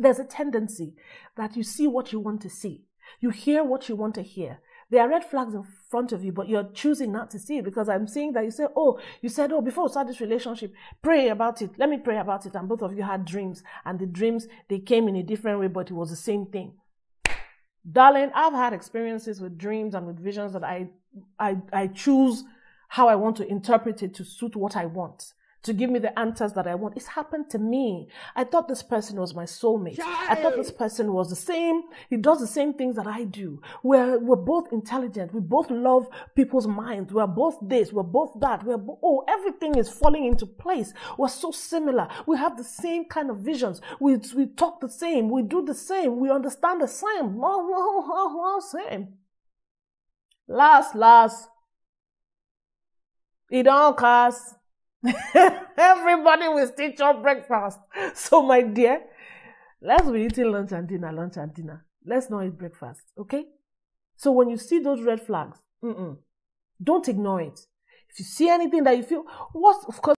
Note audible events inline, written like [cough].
there's a tendency that you see what you want to see, you hear what you want to hear. There are red flags in front of you, but you're choosing not to see it because I'm seeing that you say, Oh, you said, Oh, before we start this relationship, pray about it. Let me pray about it. And both of you had dreams, and the dreams they came in a different way, but it was the same thing. Darling, I've had experiences with dreams and with visions that I I I choose how I want to interpret it to suit what I want to give me the answers that I want. It's happened to me. I thought this person was my soulmate. Child. I thought this person was the same. He does the same things that I do. We're, we're both intelligent. We both love people's minds. We're both this. We're both that. We're, bo- oh, everything is falling into place. We're so similar. We have the same kind of visions. We, we talk the same. We do the same. We understand the same. [laughs] Same. Last, last. It all costs [laughs] Everybody will still chop breakfast. [laughs] So, my dear, let's be eating lunch and dinner, lunch and dinner. Let's not eat breakfast, okay? So, when you see those red flags, don't ignore it. If you see anything that you feel, what, of course,